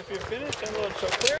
if you're finished, everyone so clear.